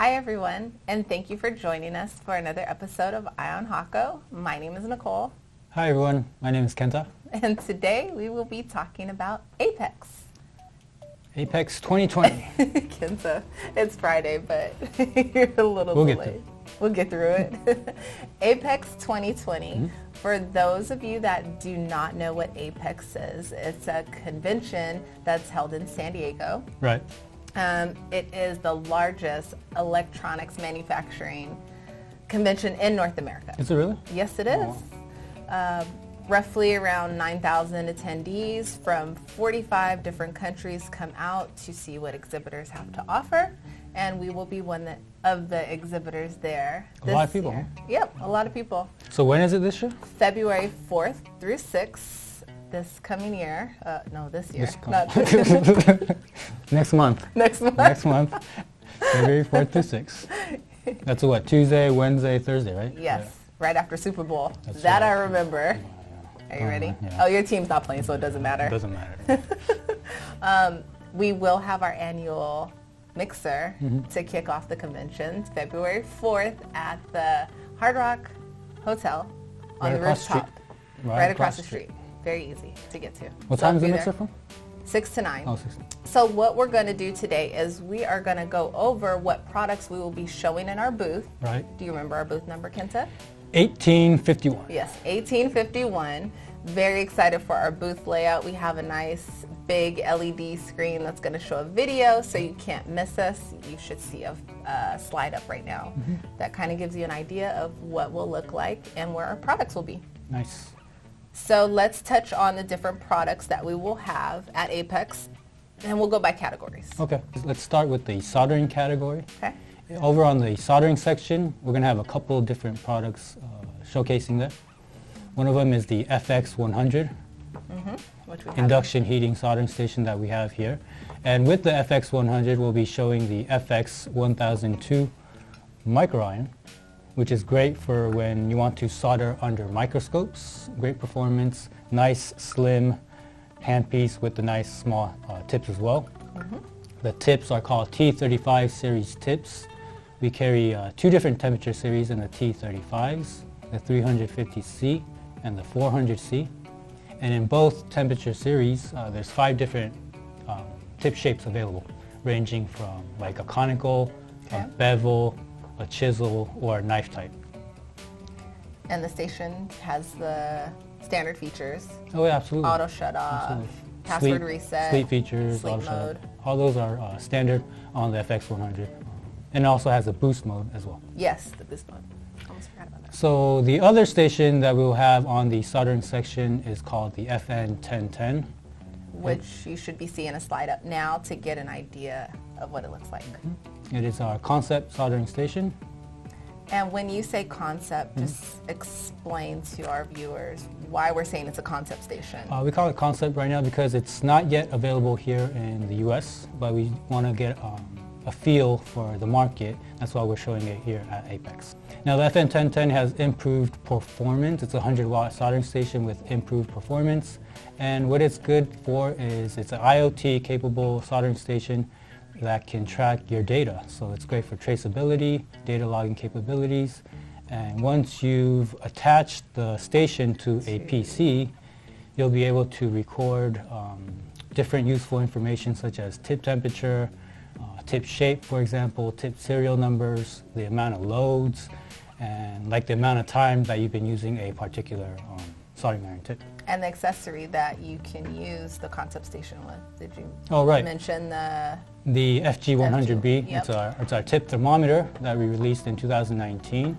Hi everyone, and thank you for joining us for another episode of Eye on Hakko. My name is Nicole, Hi everyone, my name is Kenta. and today we will be talking about Apex. Apex 2020. Kenta, it's Friday, but you're a little We'll get delayed. We'll get through it. Apex 2020. Mm-hmm. For those of you that do not know what Apex is, it's a convention that's held in San Diego. right. Um, it is the largest electronics manufacturing convention in North America. Is it really? Yes, it is. Um, roughly around 9,000 attendees from 45 different countries come out to see what exhibitors have to offer, and we will be one that- of the exhibitors there. A lot of people, year. Yep, a lot of people. So when is it this year? February 4th through 6th this coming year. Uh, no, this year. This not Next month. next month. Next month. February 4th to 6th. That's a what? Tuesday, Wednesday, Thursday, right? Yes, right after Super Bowl. That's that right. I remember. Are you ready? yeah. Oh, your team's not playing, so it doesn't matter. It doesn't matter. we will have our annual mixer Mm-hmm. to kick off the convention February 4th at the Hard Rock Hotel on Right the across the rooftop. Right, across the street. Very easy to get to. What So time is the mixer from? 6 to 9. Oh, 6. So what we're going to do today is we are going to go over what products we will be showing in our booth. Right. Do you remember our booth number, Kenta? 1851. Yes, 1851. Very excited for our booth layout. We have a nice big LED screen that's going to show a video so you can't miss us. You should see a, a slide up right now. Mm-hmm. That kind of gives you an idea of what we'll look like and where our products will be. Nice. So let's touch on the different products that we will have at Apex and we'll go by categories. Okay. Let's start with the soldering category. Okay? Over on the soldering section, we're going to have a couple of different products uh, showcasing there. One of them is the FX100 Which we have. induction heating soldering station that we have here. And with the FX100, we'll be showing the FX1002 micro iron, which is great for when you want to solder under microscopes. Great performance, nice slim handpiece with the nice small uh, tips as well. The tips are called T35 series tips. We carry uh, two different temperature series in the T35s, the 350C and the 400C. And in both temperature series, uh, there's five different um, tip shapes available, ranging from like a conical, a bevel, a chisel, or a knife type. And the station has the standard features. Oh yeah, absolutely. Auto shut off, Absolutely. password Sleep- reset, Sleep features, sleep auto mode. All those are uh, standard on the FX100. And it also has a boost mode as well. Yes, the boost mode. Almost forgot about that. So the other station that we'll have on the soldering section is called the FN1010. Which you should be seeing a slide up now to get an idea of what it looks like. It is our concept soldering station. And when you say concept, Mm-hmm. just explain to our viewers why we're saying it's a concept station. Uh, we call it concept right now because it's not yet available here in the US, but we want to get um, a feel for the market. That's why we're showing it here at Apex. Now the FN1010 has improved performance. It's a 100 watt soldering station with improved performance. And what it's good for is it's an IoT capable soldering station that can track your data. So it's great for traceability, data logging capabilities. And once you've attached the station to a PC, you'll be able to record um, different useful information such as tip temperature, uh, tip shape, for example, tip serial numbers, the amount of loads, and like the amount of time that you've been using a particular um, soldering iron tip. And the accessory that you can use the concept station with. Did you Oh, right. mention the The FG100B, Yep. it's, our, it's our tip thermometer that we released in 2019.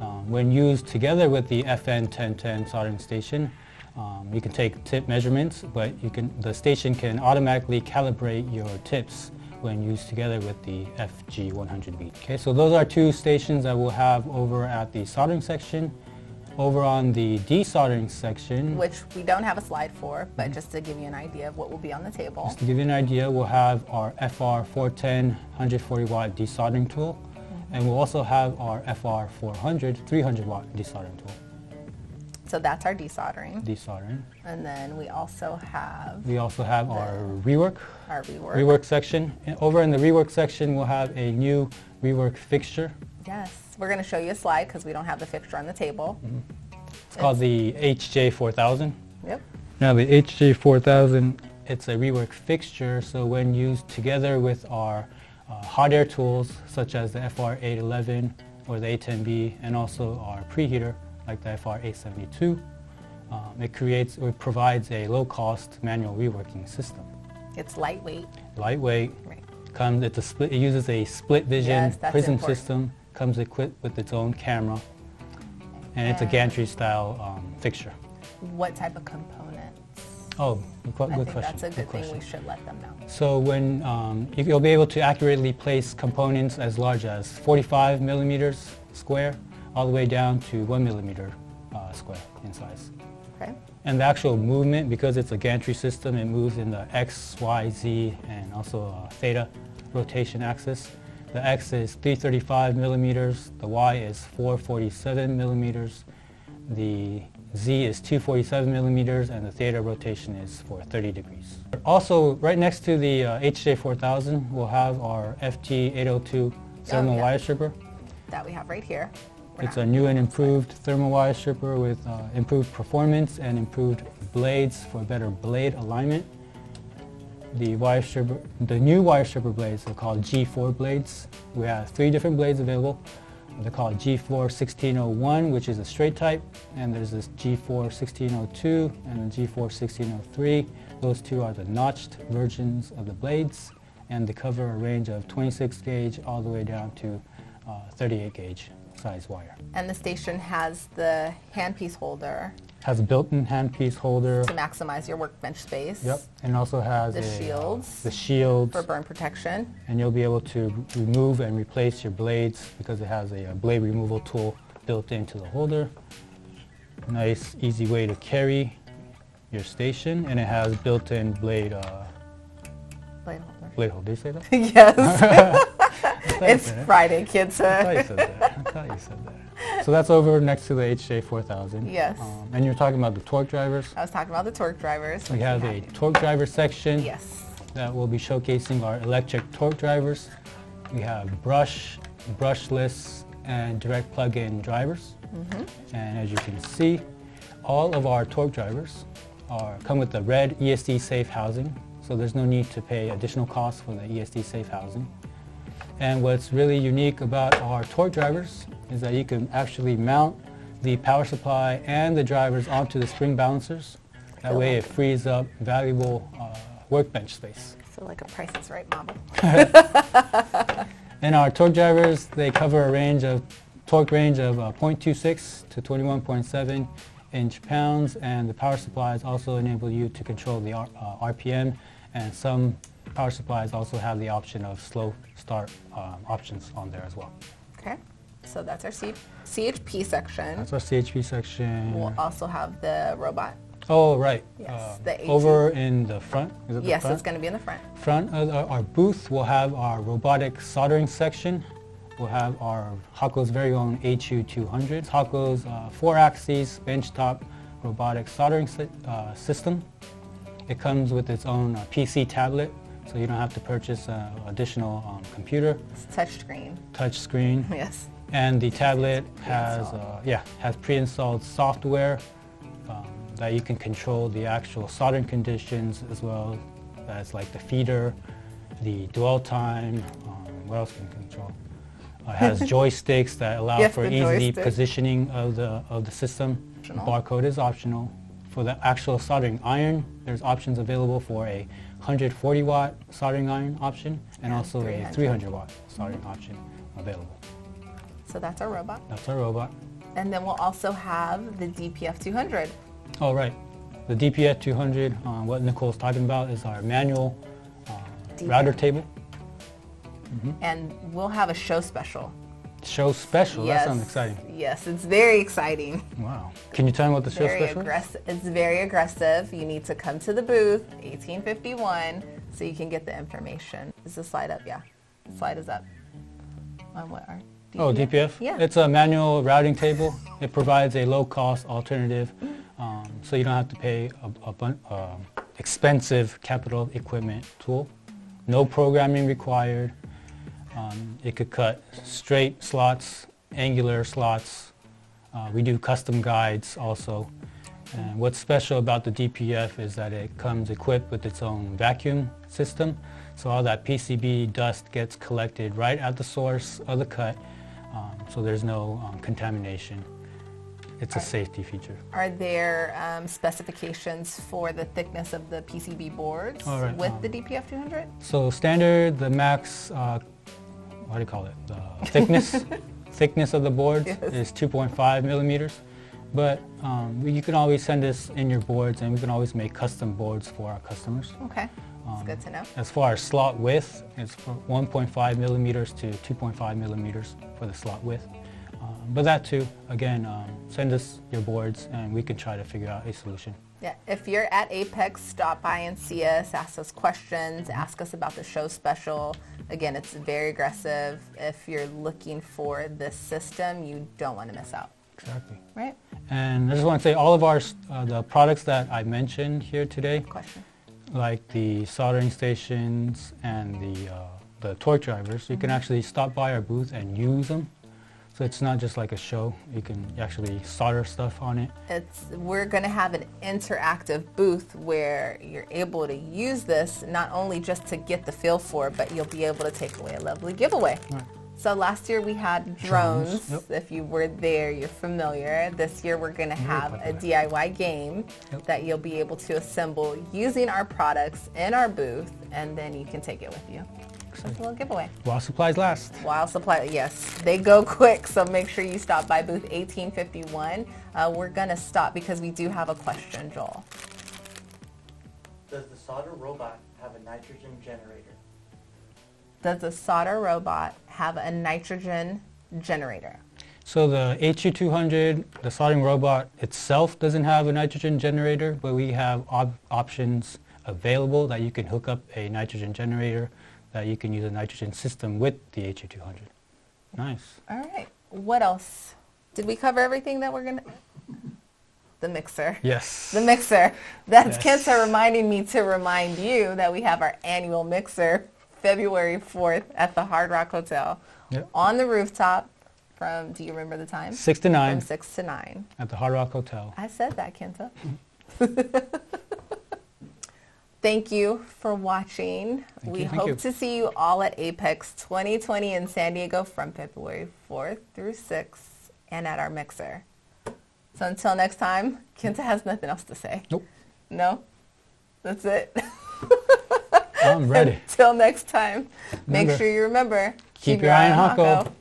Um, when used together with the FN1010 soldering station, um, you can take tip measurements, but you can, the station can automatically calibrate your tips when used together with the FG100B. Okay, so those are two stations that we'll have over at the soldering section. Over on the desoldering section, which we don't have a slide for, but mm-hmm. just to give you an idea of what will be on the table. Just to give you an idea, we'll have our FR410 140 watt desoldering tool, mm-hmm. and we'll also have our FR400 300 watt desoldering tool. So that's our desoldering. desoldering. And then we also have We also have our rework, our rework. rework section. And over in the rework section, we'll have a new rework fixture. Yes. We're going to show you a slide because we don't have the fixture on the table. Mm-hmm. It's called the HJ4000. Yep. Now the HJ4000, it's a rework fixture, so when used together with our uh, hot air tools such as the FR811 or the A10B and also our preheater like the FR872, um, it creates, it provides a low-cost manual reworking system. It's lightweight. Lightweight, Right. comes, it's a split, it uses a split vision Yes, prism important. system, comes equipped with its own camera, and it's a gantry style um, fixture. What type of components? Oh, good, I good think question. that's a good question. thing. We should let them know. So when um, you'll be able to accurately place components as large as 45 millimeters square, all the way down to one millimeter uh, square in size. Okay. And the actual movement, because it's a gantry system, it moves in the X, Y, Z, and also uh, theta rotation axis. The X is 335 millimeters, the Y is 447 millimeters, the Z is 247 millimeters, and the theta rotation is for 30 degrees. Also, right next to the uh, HJ4000, we'll have our FT802 thermal yeah. wire stripper. That we have right here. It's a new and improved thermal wire stripper with uh, improved performance and improved blades for better blade alignment. The wire stripper, the new wire stripper blades are called G4 blades. We have three different blades available. They're called G4 1601, which is a straight type, and there's this G4 1602 and the G4 1603. Those two are the notched versions of the blades, and they cover a range of 26 gauge all the way down to uh, 38 gauge size wire. And the station has the handpiece holder Has a built-in handpiece holder. to maximize your workbench space. Yep, and also has The a, uh, shields. the shields, For burn protection. and you'll be able to remove and replace your blades because it has a, uh blade removal tool built into the holder. Nice, easy way to carry your station, and it has built-in blade uh, Blade holder. blade holder. Did you say that? yes. I thought you it's. Friday, kids. I thought you said that. I thought you said that. So that's over next to the HJ4000. Yes. Um, and you're talking about the torque drivers. I was talking about the torque drivers. We have a torque driver section. Yes. that will be showcasing our electric torque drivers. We have brush, brushless, and direct plug-in drivers. Mm -hmm. And as you can see, all of our torque drivers are, come with the red ESD safe housing, so there's no need to pay additional costs for the ESD safe housing. And what's really unique about our torque drivers is that you can actually mount the power supply and the drivers onto the spring balancers. That way it frees up valuable uh, workbench space. So like a Price is Right model. And our torque drivers, they cover a range of torque range of uh, 0.26 to 21.7 inch pounds, and the power supplies also enable you to control the R- uh, RPM, and some power supplies also have the option of slow start um, options on there as well. Okay. So that's our C- CHP section. That's our CHP section. We'll also have the robot. Oh, right. Yes, Uh, the 18. over in the front. Is it the Yes, front? it's going to be in the front. front of our, our booth, we'll have our robotic soldering section. We'll have our Hakko's very own HU200. Hakko's uh, four-axis benchtop robotic soldering sy- uh, system. It comes with its own uh, PC tablet, so you don't have to purchase an additional um, computer, It's touchscreen. touch screen. Yes. And the tablet has, Pre-installed. uh, yeah, has pre-installed software um, that you can control the actual soldering conditions as well as like the feeder, the dwell time, um, what else can you control? Uh, it has joysticks that allow Yes, for easy joystick. positioning of the, of the system. Optional. Barcode is optional. For the actual soldering iron, there's options available for a 140 watt soldering iron option and also a 300. 300 watt soldering option available. So that's our robot. That's our robot. And then we'll also have the DPF 200. Oh, right. The DPF 200, uh, what Nicole's talking about is our manual uh, router table. And we'll have a show special. Show special. yes. That sounds exciting. Yes, it's very exciting. Wow. Can you tell me what the show special is? It's very aggressive. You need to come to the booth, 1851, so you can get the information. Is the slide up? Yeah. The slide is up. On what are? Oh, DPF? Yeah. It's a manual routing table. It provides a low-cost alternative, um, so you don't have to pay a, a um expensive capital equipment tool. No programming required. Um, it could cut straight slots, angular slots. Uh, we do custom guides also. And what's special about the DPF is that it comes equipped with its own vacuum system. So all that PCB dust gets collected right at the source of the cut. Um, so there's no um, contamination. It's a safety feature. Are there um, specifications for the thickness of the PCB boards right, with um, the DPF 200? So standard, the max, uh, what do you call it? The thickness, thickness of the boards Yes. is 2.5 millimeters. But um, you can always send us in your boards, and we can always make custom boards for our customers. Okay, that's Um, good to know. As far as slot width, it's from 1.5 millimeters to 2.5 millimeters for the slot width. Um, but that too, again, um, send us your boards, and we can try to figure out a solution. Yeah, if you're at Apex, stop by and see us, ask us questions, ask us about the show special. Again, it's very aggressive. If you're looking for this system, you don't want to miss out, Exactly. right? And I just want to say all of our uh, the products that I mentioned here today, Question. like the soldering stations and the uh, the torque drivers, you can actually stop by our booth and use them. So it's not just like a show. You can actually solder stuff on it. It's we're going to have an interactive booth where you're able to use this not only just to get the feel for it, but you'll be able to take away a lovely giveaway. Right. So last year we had Drones, drones. yep. If you were there, you're familiar. This year we're going to have a. DIY game Yep. that you'll be able to assemble using our products in our booth, and then you can take it with you. That's a little giveaway. While supplies last. While supply, yes, they go quick, so make sure you stop by booth 1851. Uh, we're gonna stop because we do have a question, Joel. Does the solder robot have a nitrogen generator? Does the solder robot have a nitrogen generator? So the HU200, the soldering robot itself doesn't have a nitrogen generator, but we have op- options available that you can hook up a nitrogen generator, that you can use a nitrogen system with the HU200. Nice. All right. What else? Did we cover everything that we're gonna? The mixer. Yes. The mixer. That's Yes. Kenta reminding me to remind you that we have our annual mixer February 4th at the Hard Rock Hotel Yep. on the rooftop from, do you remember the time? Six to 9. From nine 6 to 9. at the Hard Rock Hotel. I said that, Kenta. Thank you for watching. Thank we you, hope to see you all at Apex 2020 in San Diego from February 4th through 6th and at our mixer. So until next time, Kenta has nothing else to say. Nope. No? That's it. I'm ready. Until next time, make sure you remember keep your eye on Hakko.